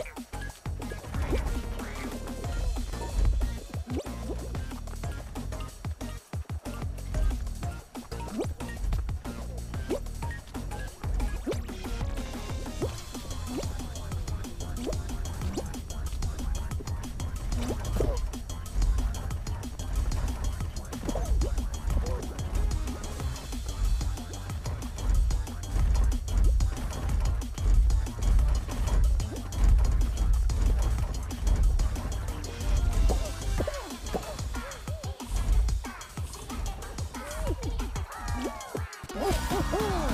you Woohoo!